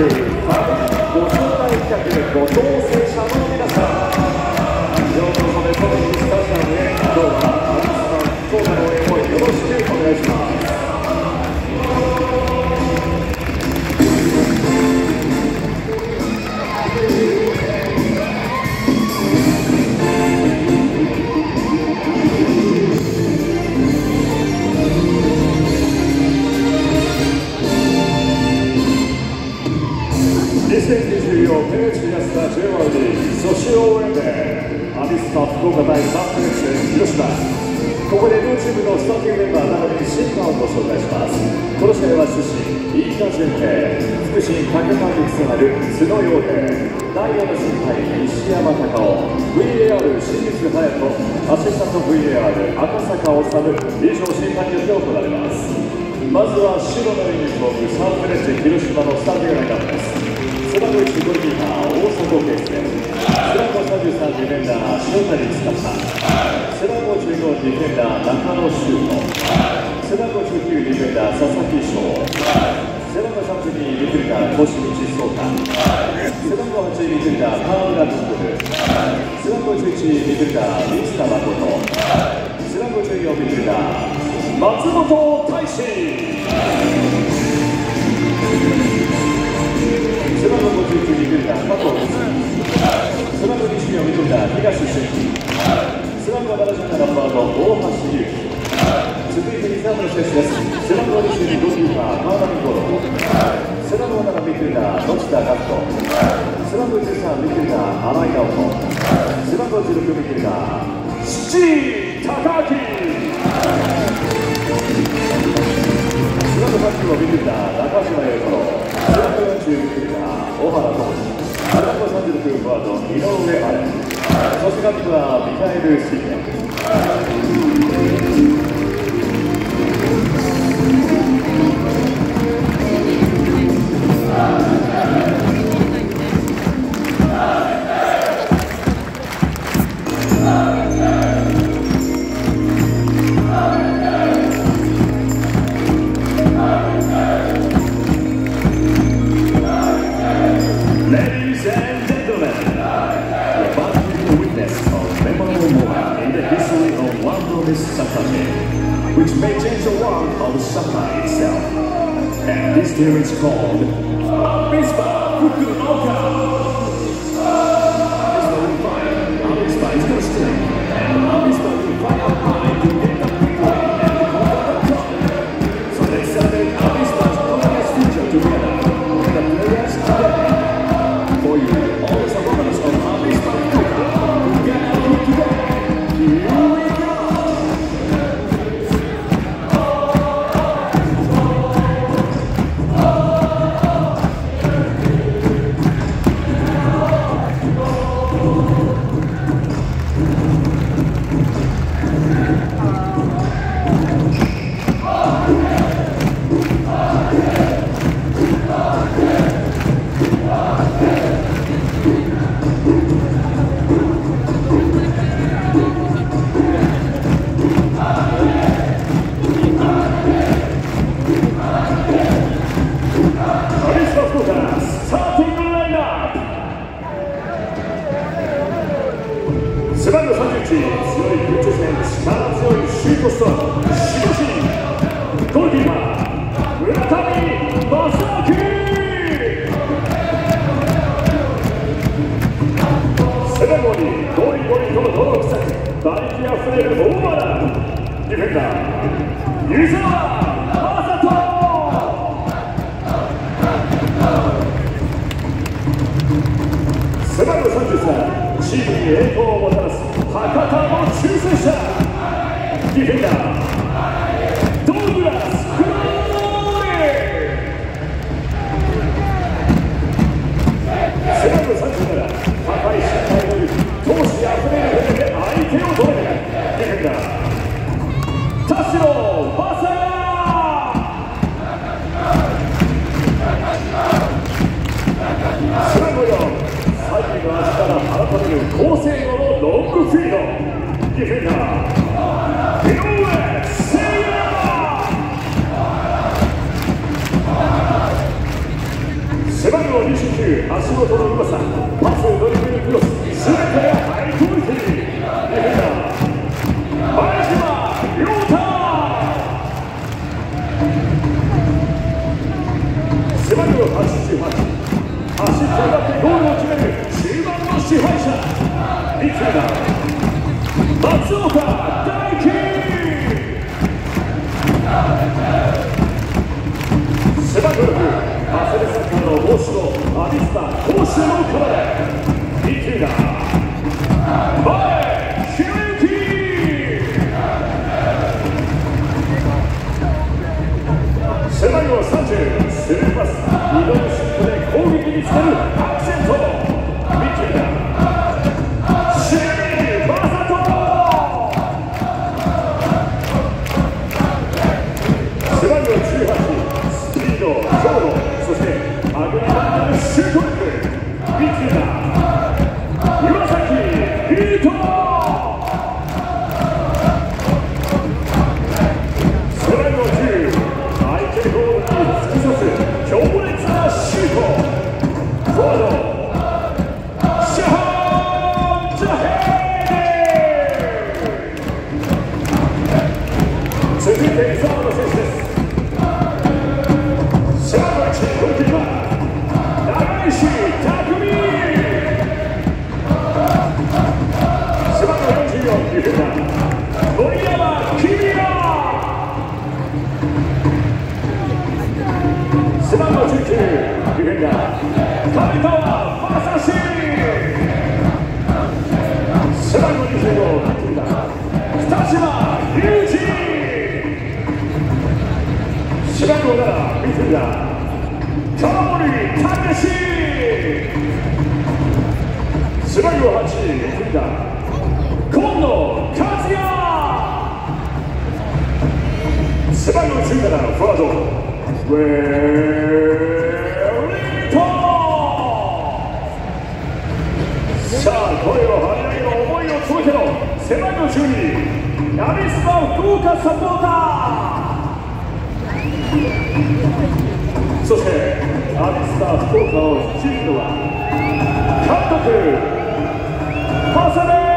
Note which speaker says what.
Speaker 1: Sí. ドソシ応援でアビスタ福岡対サンフレッシュ広島。ここで両チームのスターティングメンバー並びに審判をご紹介します。この試合は主審飯田純平副審竹田光晴角陽平ダイヤの審判西山隆夫 VAR 清水隼人アシスタント VAR 赤坂治以上審判によって行われます。まずは白のユニフォームサンフレッチェ広島のスターティングラインナップです。背番号1ゴールキーパー大迫圭介背番号33ディフェンダー塩谷司背番号15ディフェンダー中野修斗背番号19ディフェンダー佐々木翔背番号32ディフェンダー小清水壮太背番号8ディフェンダー河村智背番号11ディフェンダー水田誠背番号14ディフェンダー松本大志背番号59に組んだ加藤光背番号24に組んだ東俊樹背番号77ナンバーの大橋優続いてリザーブの選手です背番号22ゴールキーパー川上五郎背番号7ミッドフィルダー野下岳人背番号13ミッドフィルダー新井直人背番号16ミッドフィルダー七高明スラムバックを見ていた中島英子ラム40見ていた小原智スラム36フォワード井上アレそして監督はミカエル・シー8今野也。17フード。ウェリト。さあ声をはり上げの思いを届けろ。背番号12ナビスマ福岡サポーター。そしてアビスター福岡を率いるのは監督長谷部